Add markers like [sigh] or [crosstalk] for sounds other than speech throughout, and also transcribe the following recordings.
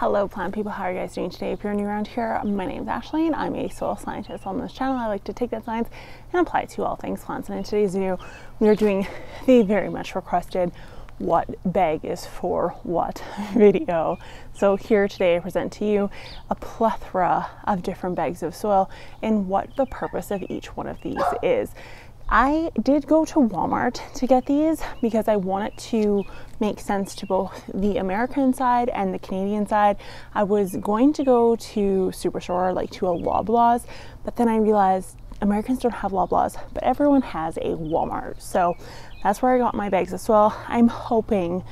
Hello plant people, how are you guys doing today? If you're new around here, my name is Ashley and I'm a soil scientist on this channel. I like to take that science and apply it to all things plants. And in today's video, we are doing [laughs] the very much requested what bag is for what [laughs] video. So here today I present to you a plethora of different bags of soil and what the purpose of each one of these is. I did go to Walmart to get these because I wanted to make sense to both the American side and the Canadian side. I was going to go to Superstore, like to a Loblaws, but then I realized Americans don't have Loblaws, but everyone has a Walmart. So that's where I got my bags as well. I'm hoping,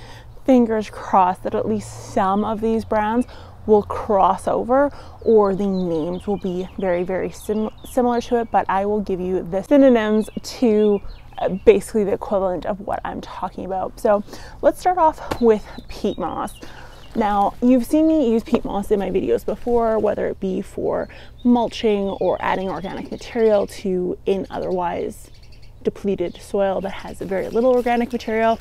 fingers crossed, that at least some of these brands will cross over or the names will be very, very sim similar to it, but I will give you the synonyms to uh, basically the equivalent of what I'm talking about. So let's start off with peat moss. Now, you've seen me use peat moss in my videos before, whether it be for mulching or adding organic material to in otherwise depleted soil that has very little organic material,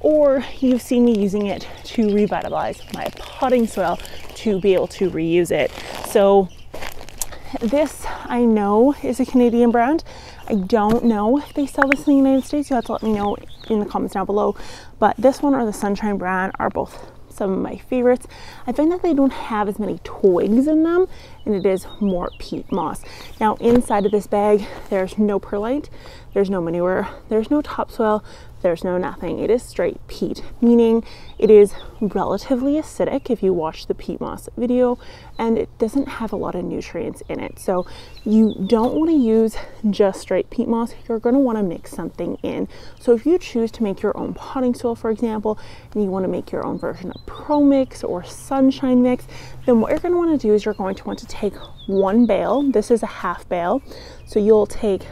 or you've seen me using it to revitalize my potting soil to be able to reuse it. So this I know is a Canadian brand. I don't know if they sell this in the United States. You have to let me know in the comments down below. But this one or the Sunshine brand are both some of my favorites. I find that they don't have as many twigs in them and it is more peat moss. Now inside of this bag, there's no perlite, there's no manure, there's no topsoil, there's no nothing. It is straight peat, meaning it is relatively acidic if you watch the peat moss video, and it doesn't have a lot of nutrients in it. So you don't want to use just straight peat moss. You're going to want to mix something in. So if you choose to make your own potting soil, for example, and you want to make your own version of Pro Mix or Sunshine Mix, then what you're going to want to do is you're going to want to take one bale. This is a half bale. So you'll take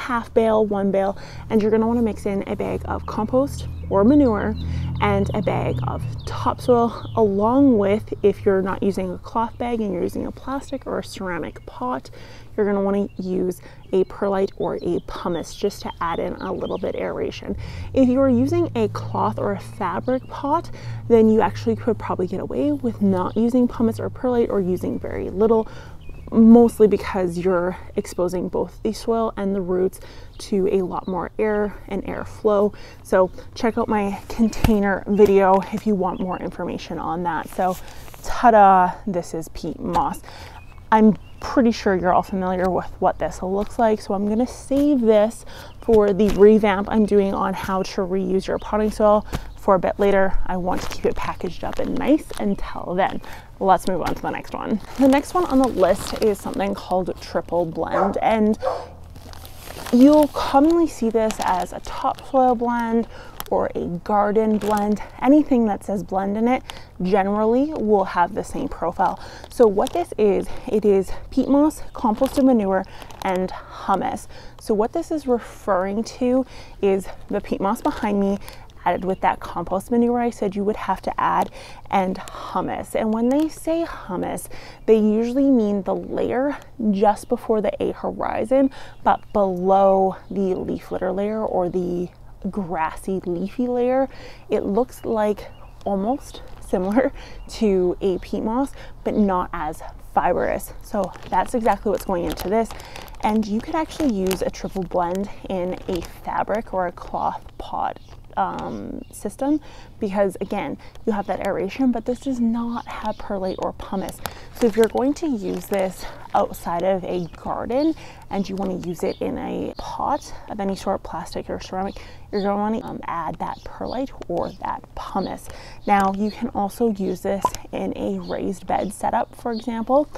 half bale, one bale, and you're gonna wanna mix in a bag of compost or manure and a bag of topsoil along with if you're not using a cloth bag and you're using a plastic or a ceramic pot you're going to want to use a perlite or a pumice just to add in a little bit aeration. If you're using a cloth or a fabric pot then you actually could probably get away with not using pumice or perlite or using very little mostly because you're exposing both the soil and the roots to a lot more air and airflow. So check out my container video if you want more information on that. So ta-da, this is peat moss. I'm pretty sure you're all familiar with what this looks like. So I'm gonna save this for the revamp I'm doing on how to reuse your potting soil for a bit later. I want to keep it packaged up and nice until then. Let's move on to the next one. The next one on the list is something called triple blend and you'll commonly see this as a topsoil blend or a garden blend, anything that says blend in it generally will have the same profile. So what this is, it is peat moss, composted manure, and humus. So what this is referring to is the peat moss behind me added with that compost manure I said you would have to add and humus. And when they say humus, they usually mean the layer just before the A horizon, but below the leaf litter layer or the grassy leafy layer. It looks like almost similar [laughs] to a peat moss, but not as fibrous. So that's exactly what's going into this. And you could actually use a triple blend in a fabric or a cloth pot um, system because again you have that aeration but this does not have perlite or pumice so if you're going to use this outside of a garden and you want to use it in a pot of any sort plastic or ceramic you're going to want to um, add that perlite or that pumice now you can also use this in a raised bed setup for example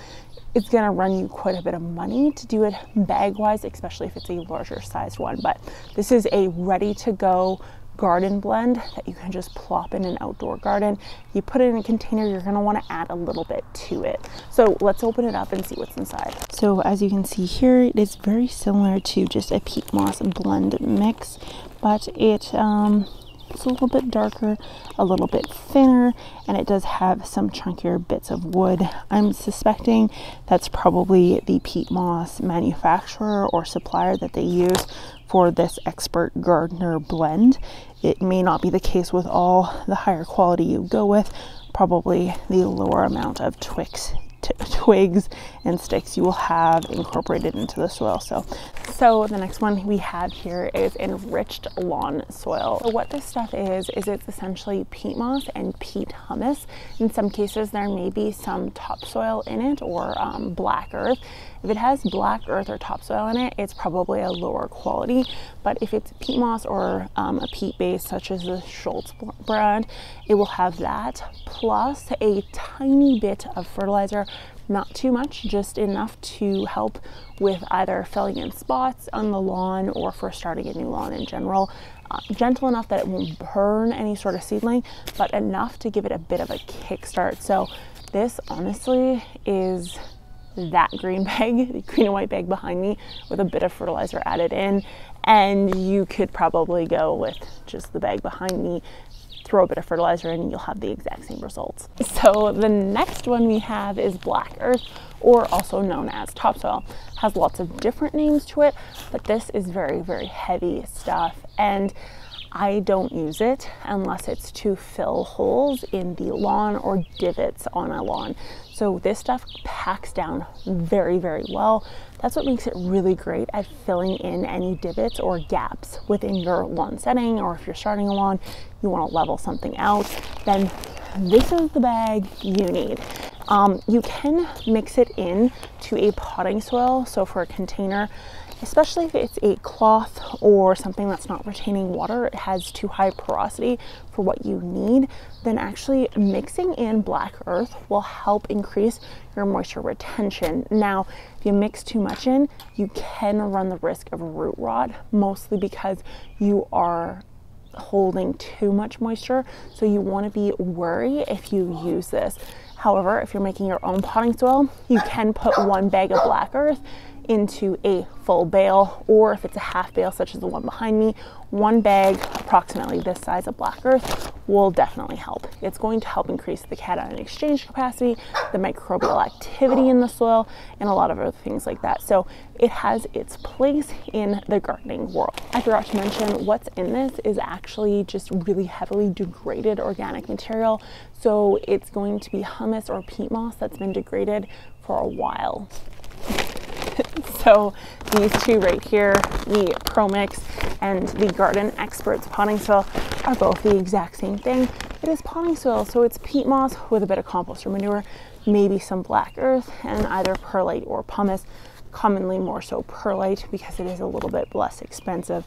it's going to run you quite a bit of money to do it bag wise, especially if it's a larger sized one. But this is a ready to go garden blend that you can just plop in an outdoor garden. You put it in a container, you're gonna wanna add a little bit to it. So let's open it up and see what's inside. So as you can see here, it is very similar to just a peat moss blend mix, but it um, it's a little bit darker, a little bit thinner, and it does have some chunkier bits of wood. I'm suspecting that's probably the peat moss manufacturer or supplier that they use for this expert gardener blend. It may not be the case with all the higher quality you go with, probably the lower amount of twigs twigs and sticks you will have incorporated into the soil. So, so the next one we have here is enriched lawn soil. So what this stuff is, is it's essentially peat moss and peat humus. In some cases, there may be some topsoil in it or um, black earth. If it has black earth or topsoil in it, it's probably a lower quality. But if it's peat moss or um, a peat base, such as the Schultz brand, it will have that plus a tiny bit of fertilizer not too much, just enough to help with either filling in spots on the lawn or for starting a new lawn in general. Uh, gentle enough that it won't burn any sort of seedling, but enough to give it a bit of a kickstart. So this honestly is that green [laughs] bag, the green and white bag behind me with a bit of fertilizer added in. And you could probably go with just the bag behind me throw a bit of fertilizer in, you'll have the exact same results. So the next one we have is black earth, or also known as topsoil. Has lots of different names to it, but this is very, very heavy stuff. And I don't use it unless it's to fill holes in the lawn or divots on a lawn. So this stuff packs down very, very well. That's what makes it really great at filling in any divots or gaps within your lawn setting, or if you're starting a lawn, you want to level something out, then this is the bag you need. Um, you can mix it in to a potting soil. So for a container, especially if it's a cloth or something that's not retaining water, it has too high porosity for what you need, then actually mixing in black earth will help increase your moisture retention. Now, if you mix too much in, you can run the risk of root rot, mostly because you are holding too much moisture. So you want to be wary if you use this. However, if you're making your own potting soil, you can put one bag of black earth into a full bale, or if it's a half bale, such as the one behind me, one bag, approximately this size of black earth, will definitely help. It's going to help increase the cation exchange capacity, the microbial activity in the soil, and a lot of other things like that. So it has its place in the gardening world. I forgot to mention what's in this is actually just really heavily degraded organic material. So it's going to be humus or peat moss that's been degraded for a while. So these two right here, the ProMix and the Garden Experts potting soil are both the exact same thing. It is potting soil, so it's peat moss with a bit of compost or manure, maybe some black earth and either perlite or pumice, commonly more so perlite because it is a little bit less expensive.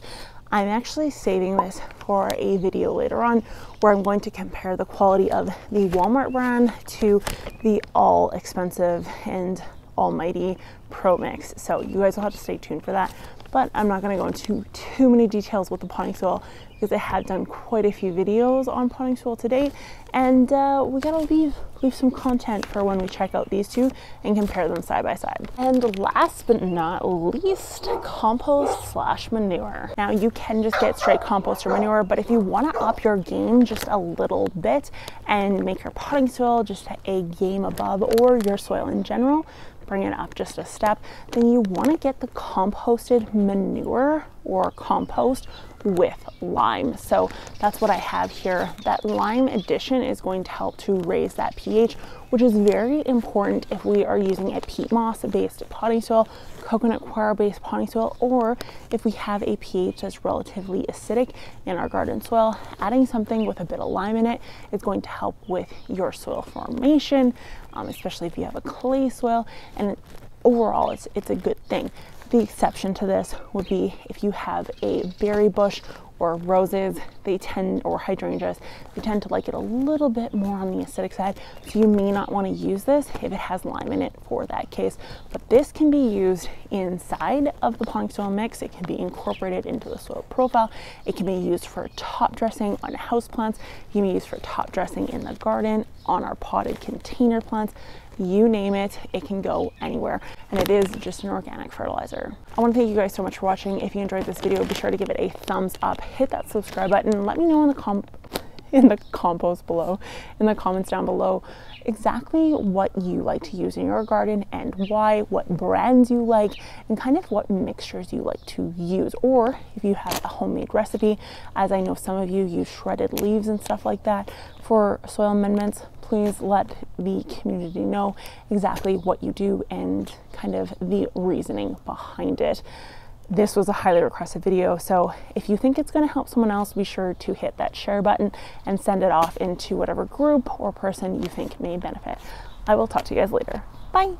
I'm actually saving this for a video later on where I'm going to compare the quality of the Walmart brand to the all expensive and almighty ProMix. So you guys will have to stay tuned for that. But I'm not to go into too many details with the potting soil because I have done quite a few videos on potting soil to date. And uh, we got to leave, leave some content for when we check out these two and compare them side by side. And last but not least, compost slash manure. Now you can just get straight compost or manure, but if you want to up your game just a little bit and make your potting soil just a game above or your soil in general, bring it up just a step, then you want to get the composted manure or compost with lime. So that's what I have here. That lime addition is going to help to raise that pH, which is very important if we are using a peat moss based potting soil, coconut coir based potting soil, or if we have a pH that's relatively acidic in our garden soil, adding something with a bit of lime in it is going to help with your soil formation, um, especially if you have a clay soil. And overall, it's, it's a good thing. The exception to this would be if you have a berry bush or roses, they tend, or hydrangeas, they tend to like it a little bit more on the acidic side. So you may not want to use this if it has lime in it for that case. But this can be used inside of the potting soil mix. It can be incorporated into the soil profile. It can be used for top dressing on houseplants. It can be used for top dressing in the garden, on our potted container plants you name it, it can go anywhere. And it is just an organic fertilizer. I wanna thank you guys so much for watching. If you enjoyed this video, be sure to give it a thumbs up, hit that subscribe button, let me know in the com in the compost below, in the comments down below, exactly what you like to use in your garden and why, what brands you like, and kind of what mixtures you like to use. Or if you have a homemade recipe, as I know some of you use shredded leaves and stuff like that for soil amendments, please let the community know exactly what you do and kind of the reasoning behind it. This was a highly requested video, so if you think it's going to help someone else, be sure to hit that share button and send it off into whatever group or person you think may benefit. I will talk to you guys later. Bye.